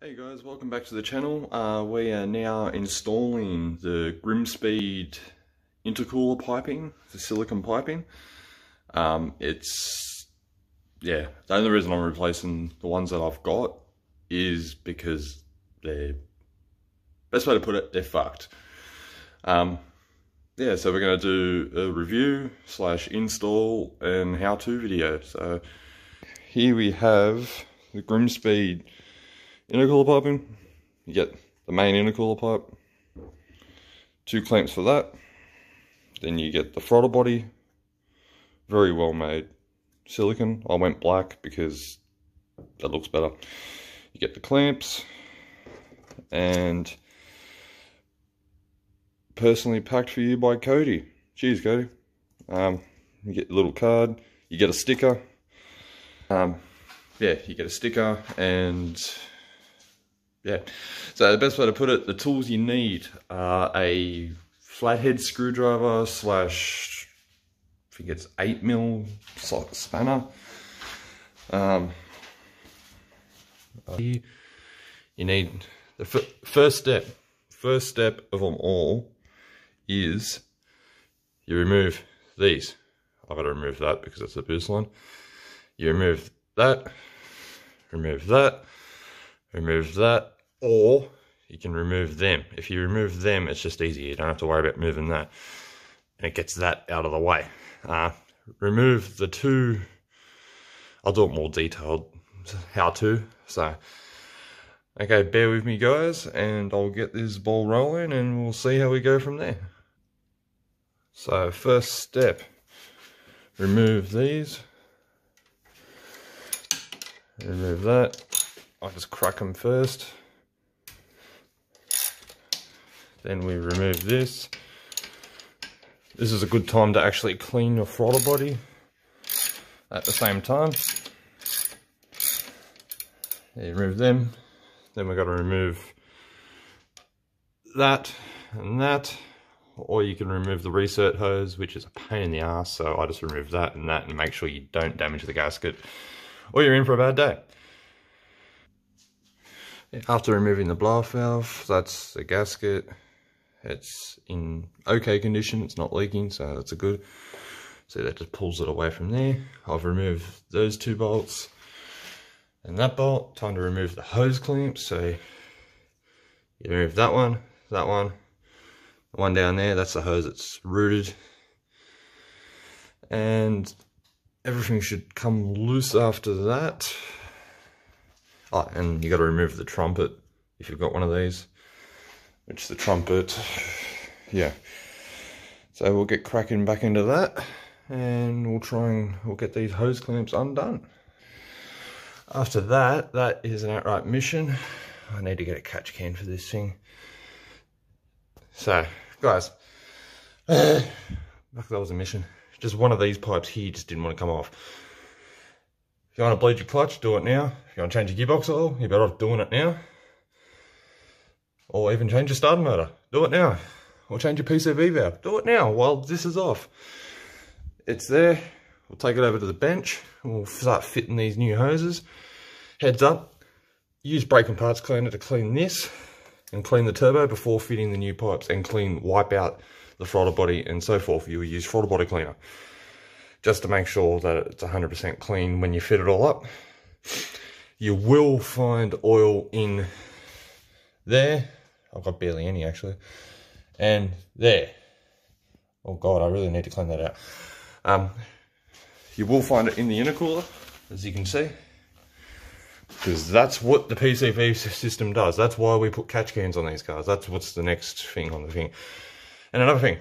Hey guys, welcome back to the channel. Uh, we are now installing the GrimmSpeed intercooler piping, the silicon piping. Um, it's, yeah, the only reason I'm replacing the ones that I've got is because they're, best way to put it, they're fucked. Um, yeah, so we're going to do a review slash install and how-to video. So here we have the GrimmSpeed intercooler piping. You get the main intercooler pipe, two clamps for that. Then you get the throttle body, very well made. Silicon, I went black because that looks better. You get the clamps, and personally packed for you by Cody. Cheers, Cody. Um, you get a little card, you get a sticker. Um, yeah, you get a sticker and yeah. So the best way to put it, the tools you need are a flathead screwdriver slash, I think it's 8 mil spanner. Um, you need the first step, first step of them all is you remove these. I've got to remove that because it's a boost line. You remove that, remove that, remove that, or you can remove them. If you remove them, it's just easy. You don't have to worry about moving that. And it gets that out of the way. Uh, remove the two, I'll do it more detailed how to. So, okay, bear with me guys, and I'll get this ball rolling and we'll see how we go from there. So, first step, remove these. Remove that. I just crack them first. Then we remove this. This is a good time to actually clean your throttle body at the same time. You remove them. Then we've got to remove that and that. Or you can remove the recert hose, which is a pain in the ass. So I just remove that and that and make sure you don't damage the gasket or you're in for a bad day. After removing the blow valve, that's the gasket. It's in okay condition, it's not leaking, so that's a good. So that just pulls it away from there. I've removed those two bolts and that bolt. Time to remove the hose clamp. So you remove that one, that one, the one down there, that's the hose that's rooted. And everything should come loose after that. Oh, and you got to remove the trumpet if you've got one of these, which is the trumpet, yeah. So we'll get cracking back into that and we'll try and we'll get these hose clamps undone. After that, that is an outright mission. I need to get a catch can for this thing. So, guys, that was a mission. Just one of these pipes here just didn't want to come off. If you want to bleed your clutch, do it now. If you want to change your gearbox oil, you're better off doing it now. Or even change your starter motor, do it now. Or change your PCV valve, do it now while this is off. It's there, we'll take it over to the bench, we'll start fitting these new hoses. Heads up, use brake and parts cleaner to clean this and clean the turbo before fitting the new pipes and clean, wipe out the throttle body and so forth. You will use throttle body cleaner just to make sure that it's 100% clean when you fit it all up. You will find oil in there. I've got barely any actually. And there. Oh God, I really need to clean that out. Um, you will find it in the intercooler, as you can see. Because that's what the PCV system does. That's why we put catch cans on these cars. That's what's the next thing on the thing. And another thing,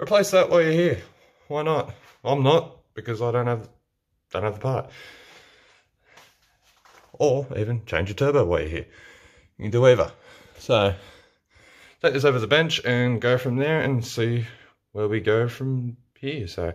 replace that while you're here. Why not? I'm not because I don't have don't have the part. Or even change your turbo while you're here. You can do either. So take this over the bench and go from there and see where we go from here. So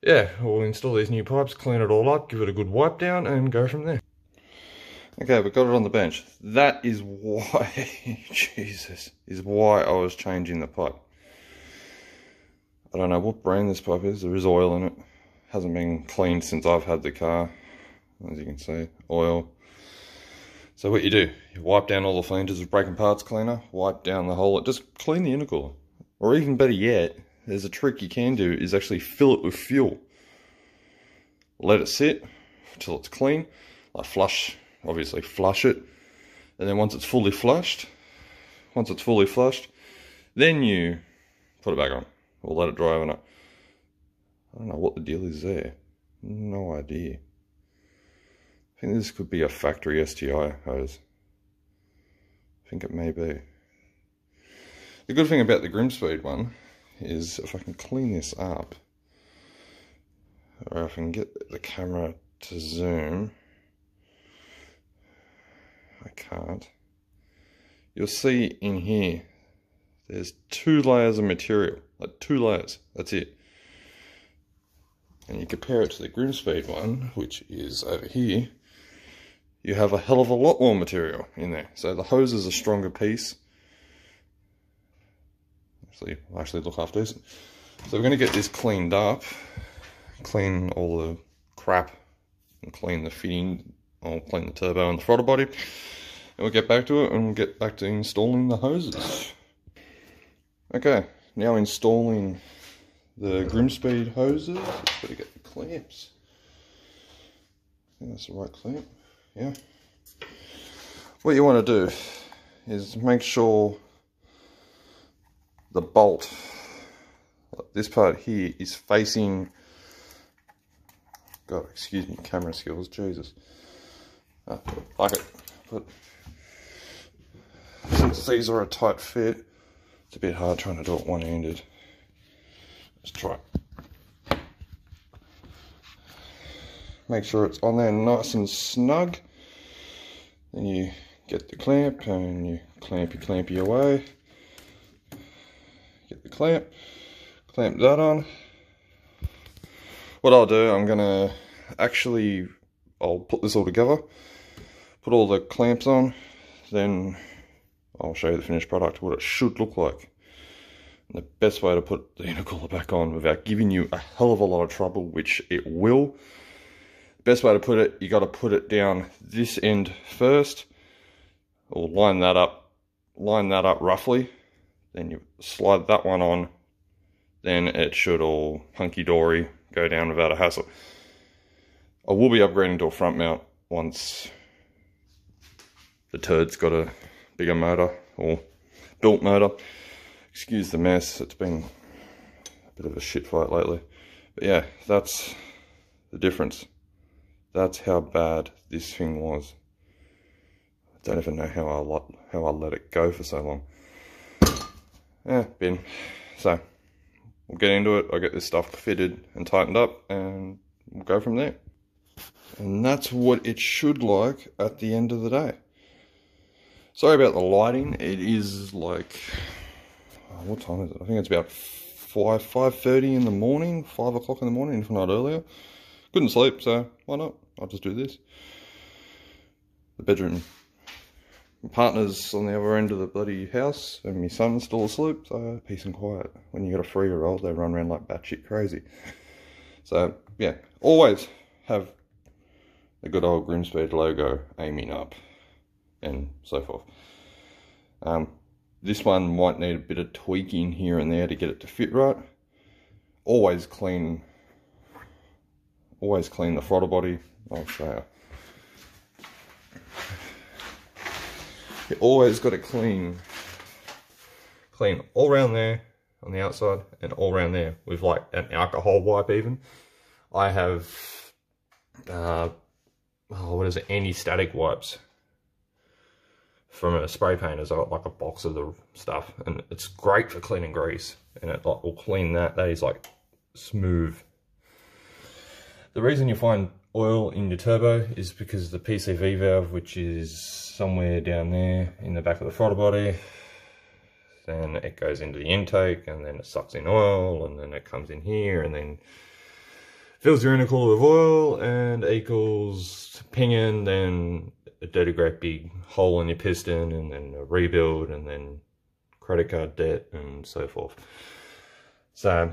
yeah, we'll install these new pipes, clean it all up, give it a good wipe down and go from there. Okay, we've got it on the bench. That is why, Jesus, is why I was changing the pipe. I don't know what brand this pipe is. There is oil in it. Hasn't been cleaned since I've had the car. As you can see, oil. So what you do, you wipe down all the flanges with breaking parts cleaner, wipe down the whole, just clean the intercooler. Or even better yet, there's a trick you can do is actually fill it with fuel. Let it sit until it's clean, like flush, obviously flush it. And then once it's fully flushed, once it's fully flushed, then you put it back on or let it dry overnight. I don't know what the deal is there. No idea. Think this could be a factory STI hose. I think it may be. The good thing about the GrimmSpeed one is if I can clean this up, or if I can get the camera to zoom, I can't. You'll see in here, there's two layers of material, like two layers, that's it. And you compare it to the GrimmSpeed one, which is over here, you have a hell of a lot more material in there. So the hose is a stronger piece. Actually, I'll actually look after this. So we're going to get this cleaned up, clean all the crap, and clean the fitting, I'll clean the turbo and the throttle body. And we'll get back to it and we'll get back to installing the hoses. Okay, now installing the GrimmSpeed hoses. To get the clamps. I think that's the right clamp yeah. What you want to do is make sure the bolt, this part here, is facing, God, excuse me, camera skills, Jesus. Oh, like it. But since these are a tight fit, it's a bit hard trying to do it one-handed. Let's try make sure it's on there nice and snug. Then you get the clamp and you clampy clampy away. Get the clamp clamp that on. What I'll do I'm gonna actually I'll put this all together put all the clamps on then I'll show you the finished product what it should look like. The best way to put the intercooler back on without giving you a hell of a lot of trouble which it will best way to put it, you got to put it down this end first, or line that up, line that up roughly. Then you slide that one on, then it should all hunky-dory go down without a hassle. I will be upgrading to a front mount once the turd's got a bigger motor or built motor. Excuse the mess, it's been a bit of a shit fight lately. But yeah, that's the difference. That's how bad this thing was. I don't even know how I let, how I let it go for so long. Yeah, bin. So, we'll get into it. I'll get this stuff fitted and tightened up and we'll go from there. And that's what it should like at the end of the day. Sorry about the lighting. It is like, oh, what time is it? I think it's about 5, 5.30 in the morning, 5 o'clock in the morning, if not earlier. Couldn't sleep, so why not? I'll just do this. The bedroom. My partner's on the other end of the bloody house, and my son's still asleep, so peace and quiet. When you got a three-year-old, they run around like batshit crazy. So, yeah, always have a good old GrimmSpeed logo aiming up, and so forth. Um, this one might need a bit of tweaking here and there to get it to fit right. Always clean, always clean the throttle body I'll show you. Always got to clean, clean all around there on the outside and all around there with like an alcohol wipe even. I have, uh, oh, what is it, anti-static wipes from a spray painter's. I got like a box of the stuff and it's great for cleaning grease and it like, will clean that. That is like smooth. The reason you find oil in your turbo is because the PCV valve, which is somewhere down there in the back of the throttle body, then it goes into the intake and then it sucks in oil and then it comes in here and then fills your intercooler with oil and equals pinging, then a dirty great big hole in your piston and then a rebuild and then credit card debt and so forth. So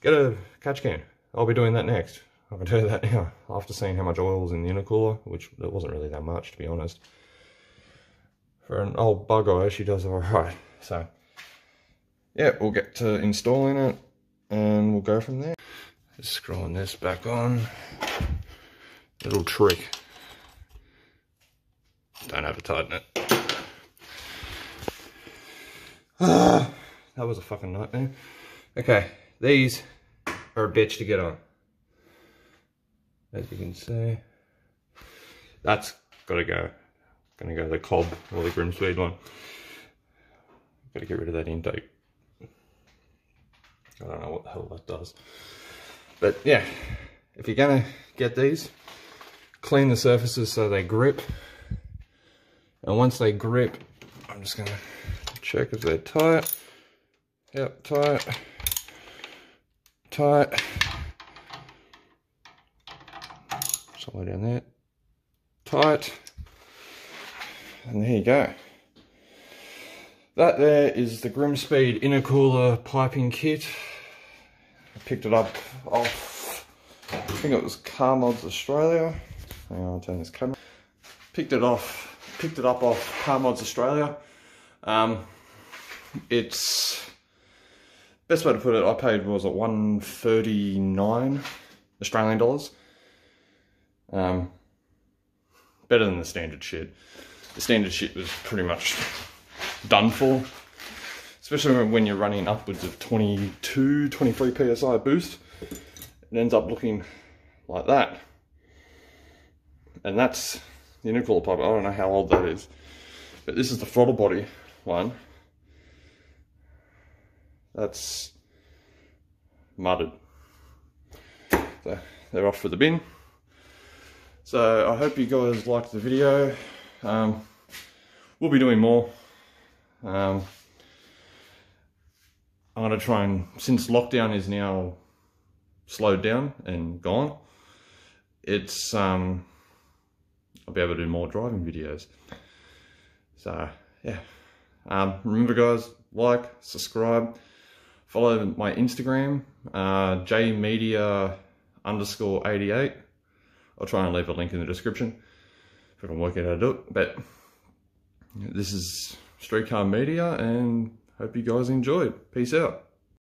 get a catch can. I'll be doing that next. I you that now, after seeing how much oil was in the intercooler, which it wasn't really that much to be honest. For an old bug she does alright. So, yeah, we'll get to installing it and we'll go from there. Just screwing this back on. Little trick. Don't have to tighten it. Ah, that was a fucking nightmare. Okay, these are a bitch to get on. As you can see, that's gotta go. Gonna go the Cobb or the GrimmSpeed one. Gotta get rid of that intake. I don't know what the hell that does. But yeah, if you're gonna get these, clean the surfaces so they grip. And once they grip, I'm just gonna check if they're tight. Yep, tight. Tight. Somewhere down there. Tight. And there you go. That there is the GrimmSpeed intercooler piping kit. I picked it up off, I think it was Car Mods Australia. Hang on, I'll turn this camera. Picked it off, picked it up off Car Mods Australia. Um, it's, best way to put it, I paid, was it 139 Australian dollars. Um, better than the standard shit. The standard shit was pretty much done for. Especially when you're running upwards of 22, 23 PSI boost. It ends up looking like that. And that's the intercooler pipe. I don't know how old that is. But this is the throttle body one. That's mudded. So they're off for the bin. So I hope you guys liked the video. Um, we'll be doing more. Um, I'm going to try and, since lockdown is now slowed down and gone, it's, um, I'll be able to do more driving videos. So, yeah. Um, remember guys, like, subscribe, follow my Instagram, uh, jmedia underscore 88. I'll try and leave a link in the description if I can work out how to do it. But this is Streetcar Media and hope you guys enjoyed. Peace out.